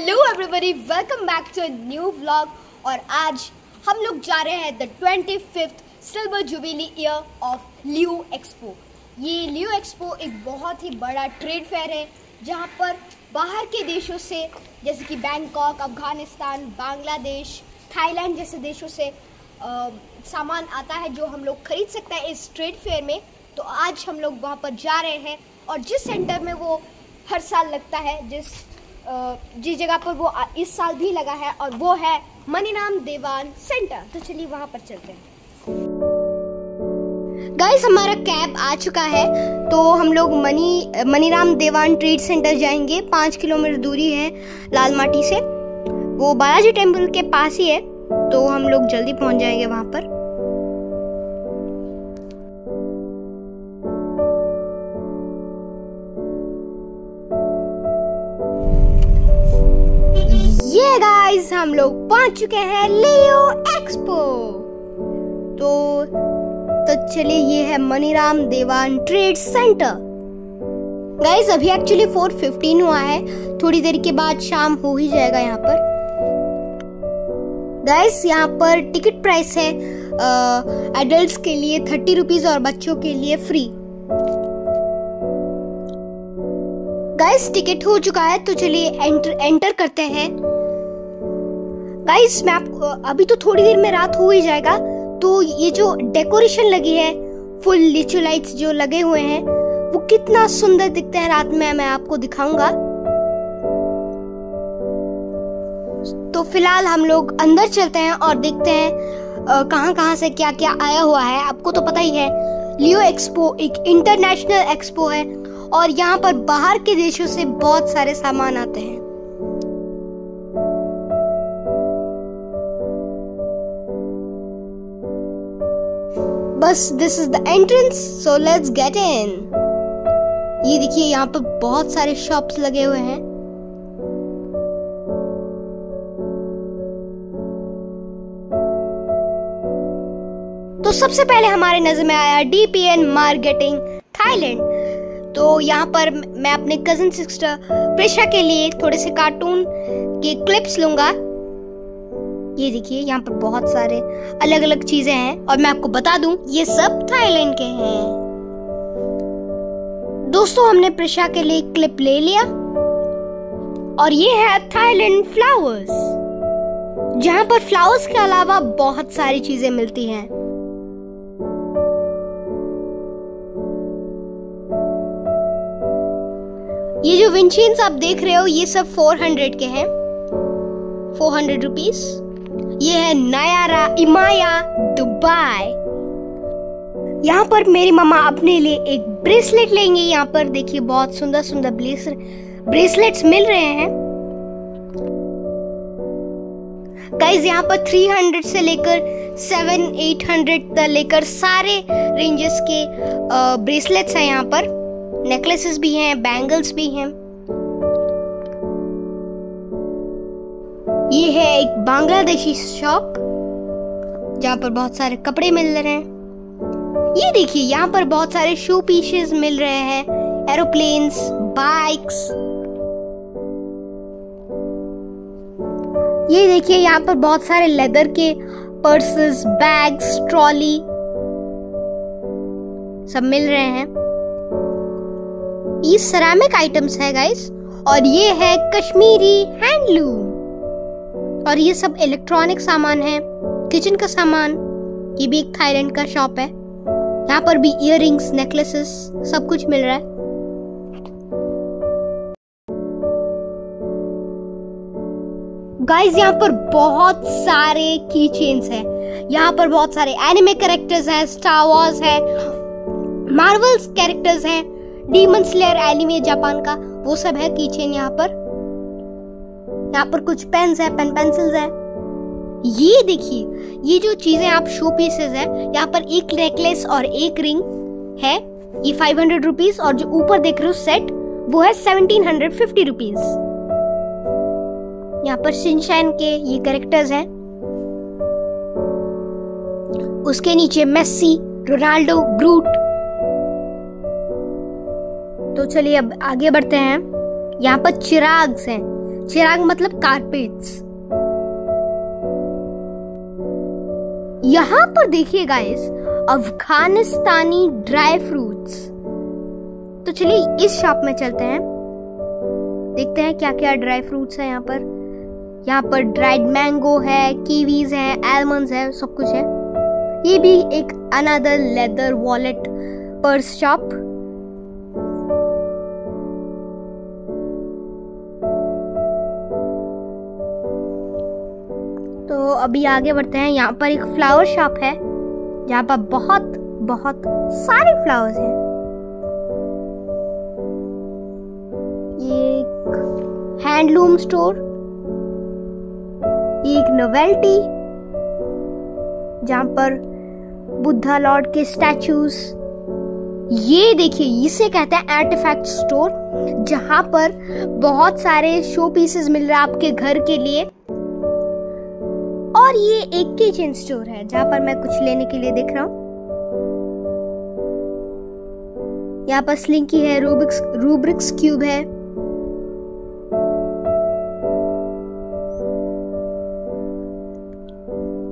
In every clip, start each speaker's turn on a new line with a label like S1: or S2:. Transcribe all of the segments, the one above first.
S1: Hello everybody welcome back to new vlog और आज हम लोग जा रहे हैं the twenty fifth silver jubilee year of Leo Expo ये लियो एक्सपो एक बहुत ही बड़ा ट्रेड फेयर है जहाँ पर बाहर के देशों से जैसे कि बैंकॉक अफ़गानिस्तान बांग्लादेश थाईलैंड जैसे देशों से आ, सामान आता है जो हम लोग खरीद सकते हैं इस ट्रेड फेयर में। तो आज हम लोग वहाँ पर जा रहे हैं और जिस सेंटर में वो हर साल लगता है जिस जिस जगह पर वो इस साल भी लगा है और वो है मनीराम देवान सेंटर। तो चलिए वहाँ पर चलते हैं। गाइस हमारा कैब आ चुका है तो हम लोग money, Maniram Dewan trade centre जाएँगे। पाँच किलोमीटर दूरी है लाल माटी से। वो बालाजी टेंपल के पास ही है तो हम लोग जल्दी पहुँच जाएँगे वहाँ पर। हम लोग पहुँच चुके हैं लियो एक्सपो तो तो चलिए, ये है Maniram Dewan trade centre guys अभी एक्चुअली 4:15 हुआ है। थोड़ी देर के बाद शाम हो ही जाएगा यहाँ पर। गाइस यहाँ पर टिकट प्राइस है एडल्ट्स के लिए थर्टी रुपीज़ और बच्चों के लिए फ्री गाइस टिकट हो चुका है तो चलिए एंटर एंटर करते हैं। गाइस मैं आपको, अभी तो थोड़ी देर में रात हो ही जाएगा तो ये जो डेकोरेशन लगी है फुल लिचू लाइट्स जो लगे हुए हैं, वो कितना सुंदर दिखते हैं रात में, मैं आपको दिखाऊँगा। तो फ़िलहाल हम लोग अंदर चलते हैं और देखते हैं कहाँ कहाँ से क्या क्या आया हुआ है। आपको तो पता ही है लियो एक्सपो एक इंटरनेशनल एक्सपो है, और यहाँ पर बाहर के देशों से बहुत सारे सामान आते हैं। बस this is the entrance so let's get in ये देखिए, यहाँ पर बहुत सारे शॉप्स लगे हुए हैं। तो सबसे पहले हमारे नज़र में आया डीपीएन मार्केटिंग थाईलैंड तो यहाँ पर मैं अपने कजिन सिस्टर प्रेशा के लिए थोड़े से कार्टून के क्लिप्स लूँगा। ये देखिए, यहाँ पर बहुत सारे अलग अलग चीज़ें हैं और मैं आपको बता दूँ, ये सब थाईलैंड के हैं। दोस्तों, हमने प्रेशा के लिए क्लिप ले लिया। और ये है थाईलैंड फ्लावर्स, जहाँ पर फ्लावर्स के अलावा बहुत सारी चीज़ें मिलती हैं। ये जो विंचेंस आप देख रहे हो, ये सब 400 के हैं। 400 रुपीस। ये है नयारा इमाया, दुबई। यहाँ पर मेरी मामा अपने लिए एक ब्रेसलेट लेंगे। यहाँ पर देखिए, बहुत सुंदर सुंदर ब्रेसलेट्स मिल रहे हैं। गाइस यहाँ पर 300 से लेकर 7 800 तक लेकर सारे रेंजेस के ब्रेसलेट्स हैं यहाँ पर। नेकलेसेस भी हैं बैंगल्स भी हैं। ये है एक बांग्लादेशी शॉप, जहाँ पर बहुत सारे कपड़े मिल रहे हैं। ये देखिए, यहाँ पर बहुत सारे शू पीसेस मिल रहे हैं, एरोप्लेन्स, बाइक्स। ये देखिए, यहाँ पर बहुत सारे लेदर के पर्सेस, बैग्स, ट्रॉली सब मिल रहे हैं। ये सरामिक आइटम्स है गाइस और ये है कश्मीरी हैंडलूम और ये सब इलेक्ट्रॉनिक सामान है किचन का सामान, ये भी एक थाईलैंड का शॉप है। यहाँ पर भी इयर रिंग्स नेकलेसेस सब कुछ मिल रहा है। गाइस यहाँ पर बहुत सारे की चेन्स है। यहाँ पर बहुत सारे एनिमे कैरेक्टर्स हैं स्टार वॉर्स है मार्वल्स कैरेक्टर्स हैं डीमन स्लेयर एनिमे जापान का, वो सब है कीचेन यहाँ पर। यहाँ पर कुछ पेन्स है, पेन पेंसिल्स है। ये देखिए, ये जो चीज़ें आप शो पीसेस है, यहाँ पर एक नेकलेस और एक रिंग है, ये फाइव हंड्रेड रुपीज़ और जो ऊपर देख रहे हो सेट वो है सेवनटीन हंड्रेड फिफ्टी रुपीज़ यहाँ पर शिनशैन के ये करेक्टर्स हैं। उसके नीचे मेस्सी रोनाल्डो ग्रूट तो चलिए अब आगे बढ़ते हैं। यहाँ पर चिराग्स हैं। चिराग मतलब कारपेट्स यहाँ पर देखिए गाइस अफगानिस्तानी ड्राई फ्रूट्स तो चलिए इस शॉप में चलते हैं। देखते हैं क्या क्या ड्राई फ्रूट्स है यहाँ पर। यहाँ पर ड्राइड मैंगो है कीवीज है एलमंड है, सब कुछ है। ये भी एक another leather wallet purse shop अभी आगे बढ़ते हैं। यहाँ पर एक फ्लावर शॉप है, जहाँ पर बहुत बहुत सारे फ्लावर्स हैं। ये एक हैंडलूम स्टोर एक नोवेल्टी जहाँ पर बुद्धा लॉर्ड के स्टैचूज ये देखिए, इसे कहते हैं आर्टिफैक्ट स्टोर जहाँ पर बहुत सारे शो पीसेस मिल रहे हैं आपके घर के लिए। और ये एक किचन स्टोर है, जहाँ पर मैं कुछ लेने के लिए देख रहा हूँ। यहाँ पर स्लिंकी है रूबिक्स रूब्रिक्स क्यूब है।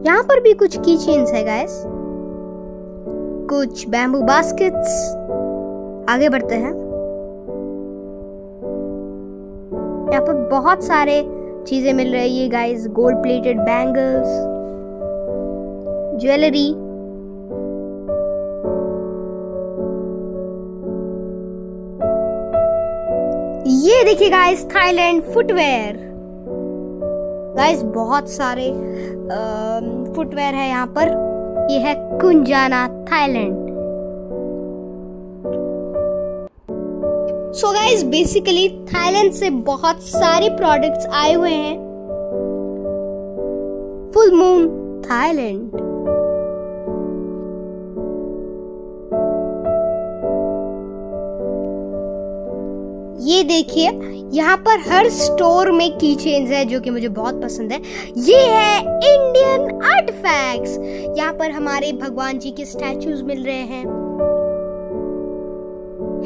S1: यहाँ पर भी कुछ की चेन्स है गाइस कुछ बैम्बू बास्केट्स आगे बढ़ते हैं। यहाँ पर बहुत सारे चीज़ें मिल रही है guys gold plated bangles jewellery ये देखिए गाइस थाईलैंड फुटवेयर गाइस बहुत सारे फुटवेयर है यहाँ पर। ये है कुंजाना Thailand so guys basically Thailand से बहुत सारे प्रोडक्ट्स आए हुए हैं। फुल मून थाईलैंड ये देखिए, यहाँ पर हर स्टोर में की चेन्स है, जो कि मुझे बहुत पसंद है। ये है इंडियन आर्टिफैक्ट्स यहाँ पर हमारे भगवान जी के स्टैचूज मिल रहे हैं।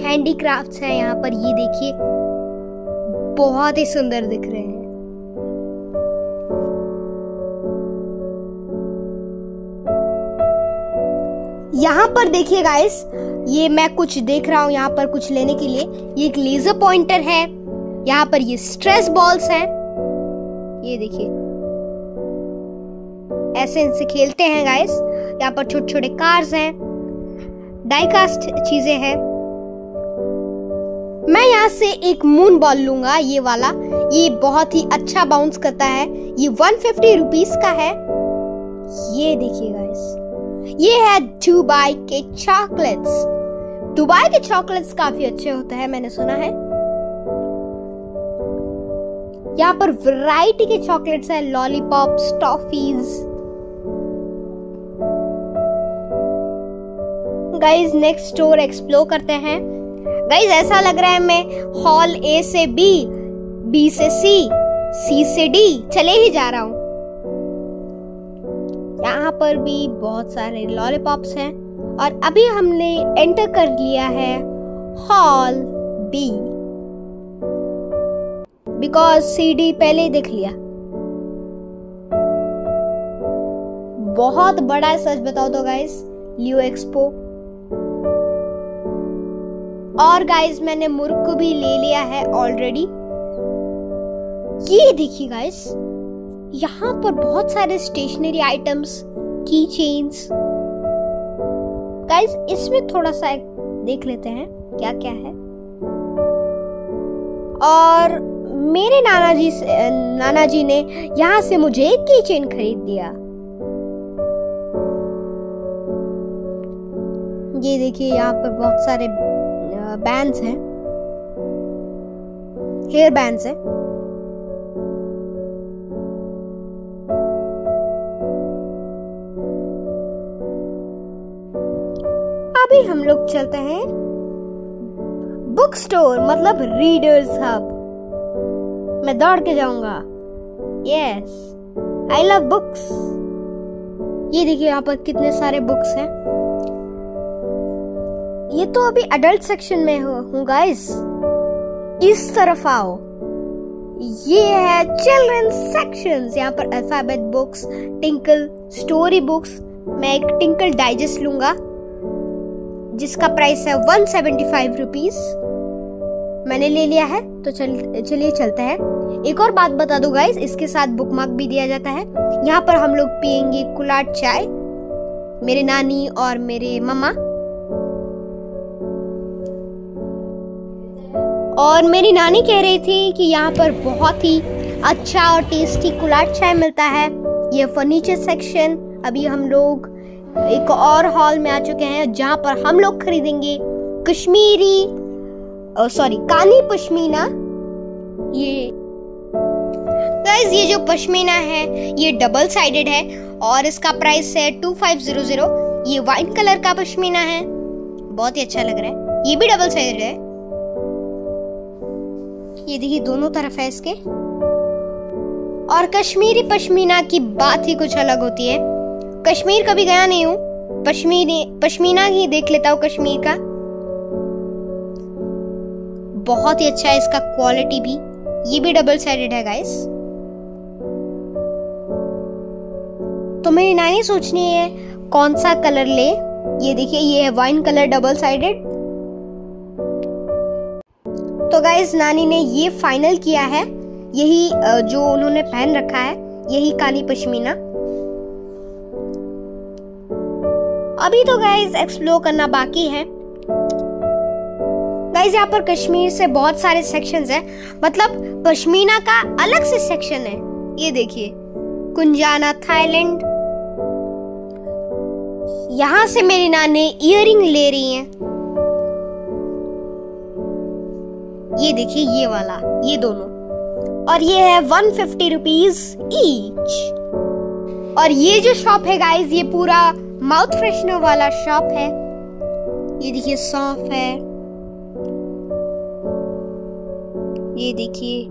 S1: हैंडीक्राफ्ट्स है यहाँ पर, ये देखिए। बहुत ही सुंदर दिख रहे हैं। यहाँ पर देखिए गाइस ये मैं कुछ देख रहा हूँ यहाँ पर कुछ लेने के लिए। ये एक लेजर पॉइंटर है। यहाँ पर ये स्ट्रेस बॉल्स हैं। ये देखिए। ऐसे इनसे खेलते हैं गाइस यहाँ पर छोटे छोटे कार्स हैं। डाइकास्ट चीज़ें हैं। मैं यहाँ से एक मून बॉल लूँगा, ये वाला। ये बहुत ही अच्छा बाउंस करता है। ये वन फिफ्टी रुपीज़ का है। ये देखिए गाइस ये है दुबई के चॉकलेट्स दुबई के चॉकलेट्स काफ़ी अच्छे होते हैं, मैंने सुना है। यहाँ पर वैरायटी के चॉकलेट्स हैं lollipops toffees guys next store explore करते हैं। गाइज़ ऐसा लग रहा है मैं हॉल ए से बी बी से सी सी से डी चले ही जा रहा हूँ। यहाँ पर भी बहुत सारे लॉलीपॉप्स हैं और अभी हमने एंटर कर लिया है hall B because C D पहले ही देख लिया। बहुत बड़ा है सच बताओ तो गाइस लियो एक्सपो और गाइस मैंने मुर्ग को भी ले लिया है ऑलरेडी ये देखिए गाइस यहाँ पर बहुत सारे स्टेशनरी आइटम्स की चेन्स गाइस इसमें थोड़ा सा देख लेते हैं क्या क्या है। और मेरे नाना जी से, नाना जी ने यहाँ से मुझे एक की चेन खरीद दिया। ये देखिए, यहाँ पर बहुत सारे बैंड्स हैं। हेयर बैंड्स हैं। अभी हम लोग चलते हैं बुक स्टोर मतलब रीडर्स हब मैं दौड़ के जाऊँगा। यस आई लव बुक्स ये देखिए यहाँ पर कितने सारे बुक्स हैं। ये तो अभी अडल्ट सेक्शन में हूँ गाइस इस तरफ़ आओ. ये है चिल्ड्रन सेक्शन यहाँ पर alphabet books Tinkle story books मैं एक टिंकल डाइजेस्ट लूँगा, जिसका प्राइस है वन सेवेंटी फाइव रुपीज़ मैंने ले लिया है तो चल, चलिए चलते हैं. एक और बात बता दो गाइस इसके साथ बुक मार्क भी दिया जाता है. यहाँ पर हम लोग पियेंगे कुलाट चाय. मेरे नानी और मेरे मम्मा. और मेरी नानी कह रही थी कि यहाँ पर बहुत ही अच्छा और टेस्टी कुलाट चाय मिलता है। ये फर्नीचर सेक्शन अभी हम लोग एक और हॉल में आ चुके हैं, जहाँ पर हम लोग खरीदेंगे कश्मीरी सॉरी काली पश्मीना। ये ये जो पश्मीना है, ये डबल साइडेड है और इसका प्राइस है टू फाइव ज़ीरो ज़ीरो ये कलर का पश्मीना है। बहुत ही अच्छा लग रहा है। ये भी डबल साइडेड है। ये देखिए दोनों तरफ़ है इसके। और कश्मीरी पश्मीना की बात ही कुछ अलग होती है। कश्मीर कभी गया नहीं हूँ। पश्मीरी पश्मीना ही देख लेता हूँ कश्मीर का। बहुत ही अच्छा है इसका क्वालिटी भी। ये भी डबल साइडेड है गाइस तो मेरी नानी सोचनी है, कौन सा कलर ले? ये देखिए, ये है वाइन कलर डबल साइडेड तो गाइस नानी ने ये फाइनल किया है। यही जो उन्होंने पहन रखा है, यही काली पश्मीना। अभी तो गाइस एक्सप्लोर करना बाकी है। गाइस यहाँ पर कश्मीर से बहुत सारे सेक्शंस हैं। मतलब पश्मीना का अलग से सेक्शन है। ये देखिए, कुंजाना, थाईलैंड। यहाँ से मेरी नानी इयरिंग ले रही हैं। ये देखिए ये वाला, ये दोनों। और ये है वन फिफ्टी रुपीज़ ईच और ये जो शॉप है गाइस ये पूरा माउथ फ्रेशनर वाला शॉप है। ये देखिए सौंफ है। ये देखिए।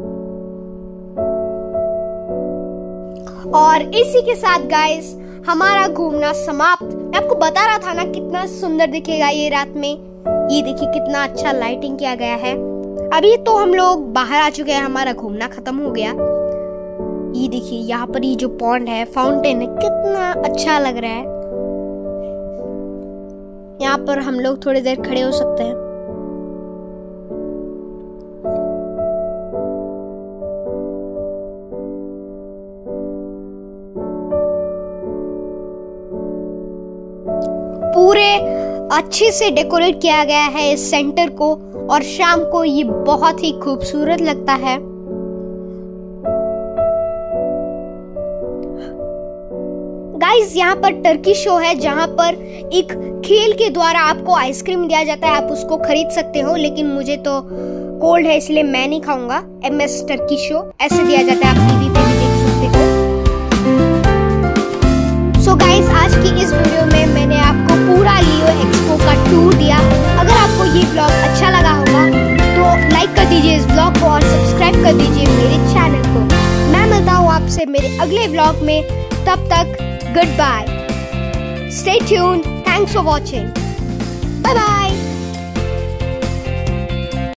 S1: और इसी के साथ गाइस हमारा घूमना समाप्त। मैं आपको बता रहा था ना, कितना सुंदर दिखेगा ये रात में। ये देखिए कितना अच्छा लाइटिंग किया गया है। अभी तो हम लोग बाहर आ चुके हैं, हमारा घूमना खत्म हो गया। ये देखिए, यहाँ पर ये जो पॉन्ड है फाउंटेन है, कितना अच्छा लग रहा है। यहाँ पर हम लोग थोड़ी देर खड़े हो सकते हैं। पूरे अच्छे से डेकोरेट किया गया है इस सेंटर को। और शाम को ये बहुत ही खूबसूरत लगता है। गाइस यहाँ पर टर्की शो है, जहाँ पर एक खेल के द्वारा आपको आइसक्रीम दिया जाता है। आप उसको खरीद सकते हो, लेकिन मुझे तो कोल्ड है, इसलिए मैं नहीं खाऊँगा। एम एस टर्की शो ऐसे दिया जाता है आप टीवी पे। तब तक good bye stay tune thanks for watching bye bye